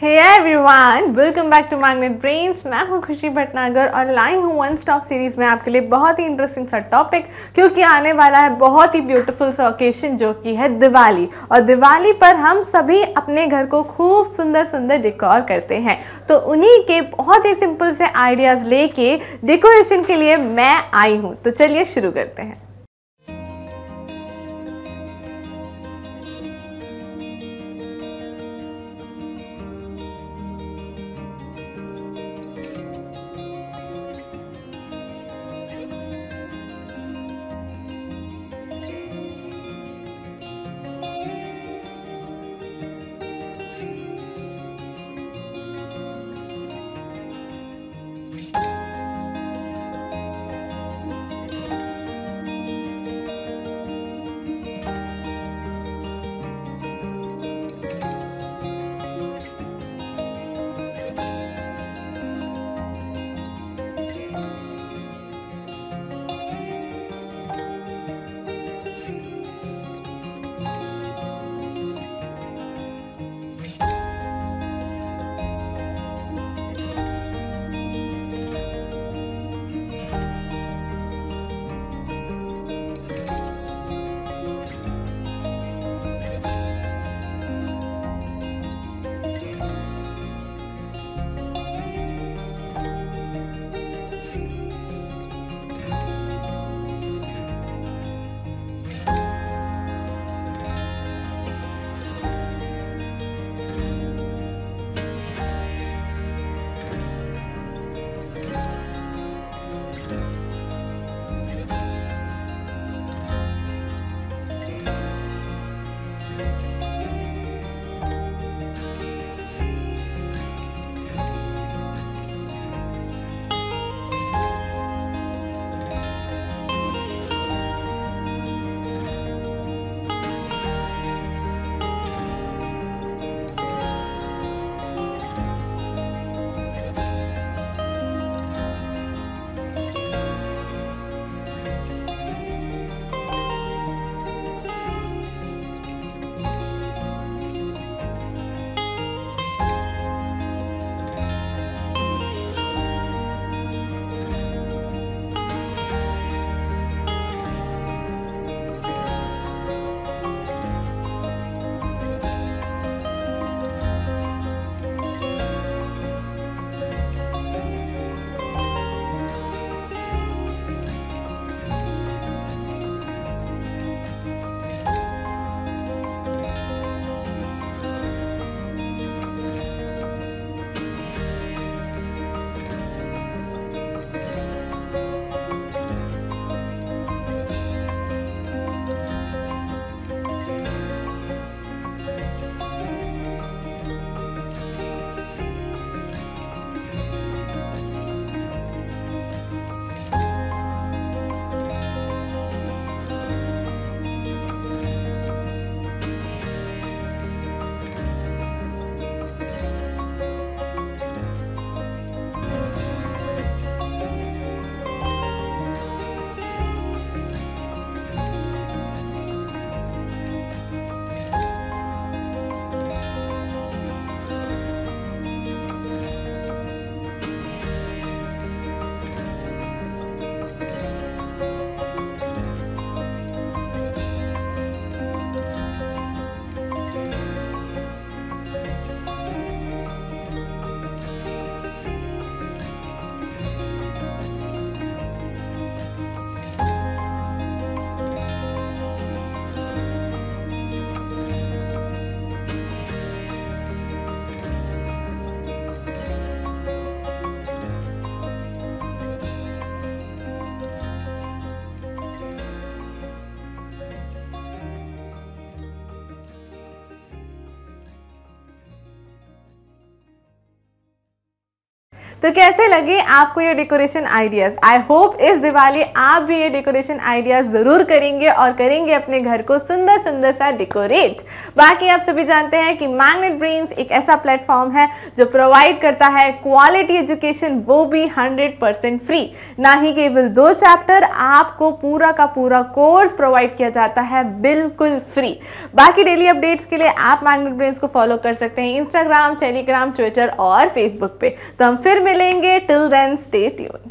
Hey everyone welcome back to Magnet Brains मैं हूँ खुशी भटनागर और लाई हूँ वन स्टॉप सीरीज़ में आपके लिए बहुत ही इंटरेस्टिंग सा टॉपिक क्योंकि आने वाला है बहुत ही ब्यूटीफुल सा ओकेशन जो कि है दिवाली। और दिवाली पर हम सभी अपने घर को खूब सुंदर सुंदर डेकोर करते हैं। तो उन्हीं के बहुत ही सिंपल से आइडियाज़ लेके डेकोरेशन के लिए मैं आई हूँ। तो चलिए शुरू करते हैं। तो कैसे लगे आपको ये डेकोरेशन आइडियाज़ आई होप इस दिवाली आप भी ये डेकोरेशन आइडियाज़ ज़रूर करेंगे और करेंगे अपने घर को सुंदर सुंदर सा डेकोरेट बाकी आप सभी जानते हैं कि मैग्नेट ब्रेन्स एक ऐसा प्लेटफॉर्म है जो प्रोवाइड करता है क्वालिटी एजुकेशन वो भी 100% फ्री ना ही केवल दो चैप्टर आपको पूरा का पूरा कोर्स प्रोवाइड किया जाता है बिल्कुल फ्री बाकी डेली अपडेट्स के लिए आप मैग्नेट ब्रेन्स को फॉलो कर सकते हैं इंस्टाग्राम टेलीग्राम ट्विटर और फेसबुक पे. तो हम फिर मिलेंगे। Till then stay tune